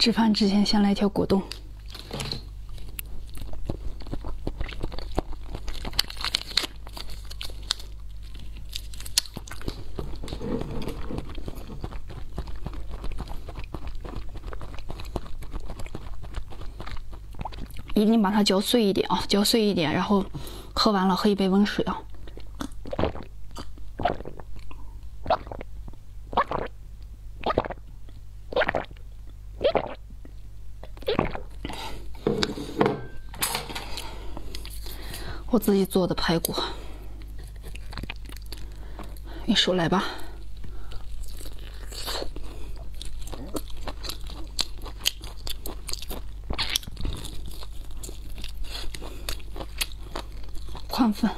吃饭之前先来一条果冻。一定把它嚼碎一点啊，嚼碎一点，然后喝完了喝一杯温水啊。我自己做的排骨，你手来吧。宽粉。